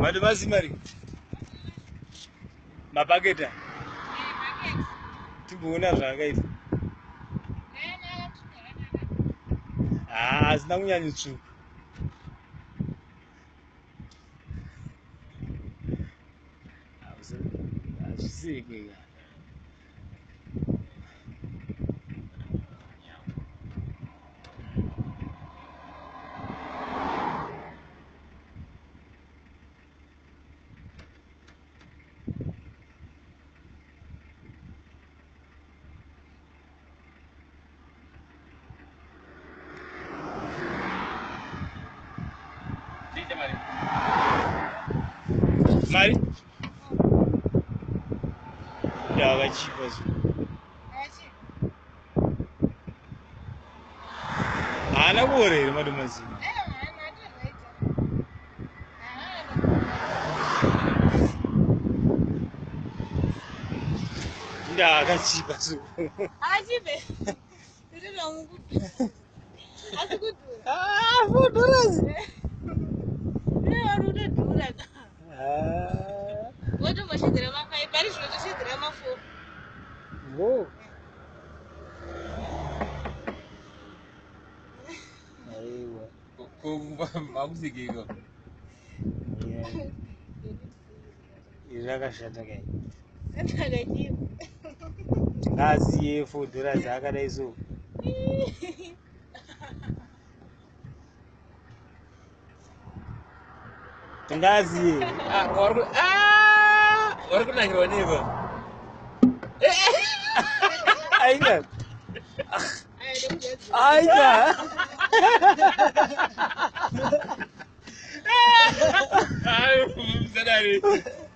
madomasi mari mabhaketa tiboona zvaakaita haasina ah, kunyanya tsvuku hazvisekeka Mari? Ya, vai te tipo, fazer. Assim. haana kuore here madomazino eh, ndaakachipa Whoa. makusikeko izvakashata kai ngaziye fodhora dzaakadai so tingaziye wari ah, ah! kunakirwa neva aia ah. Ayda. Ay, bu